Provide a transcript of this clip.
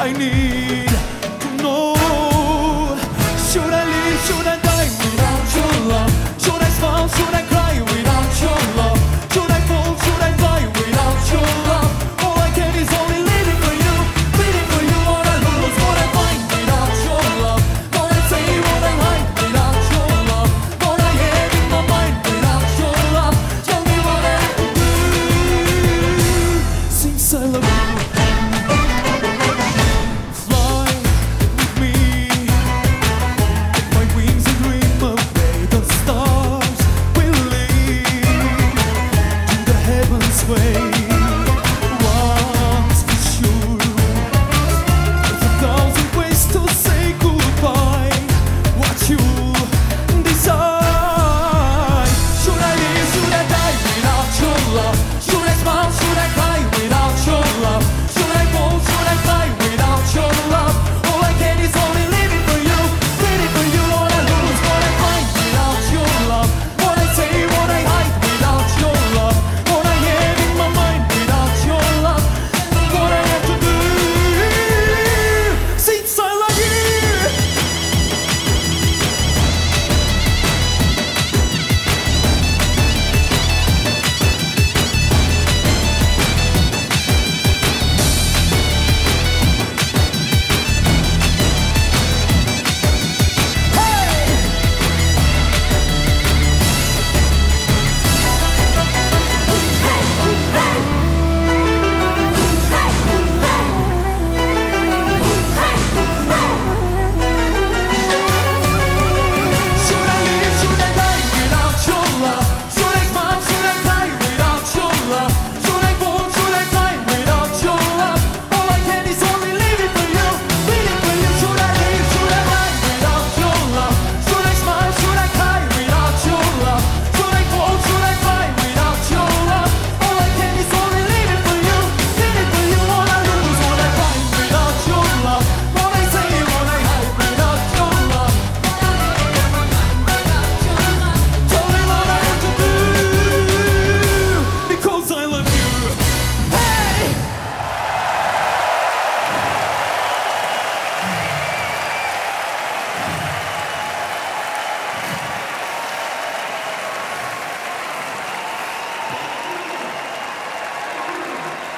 爱你。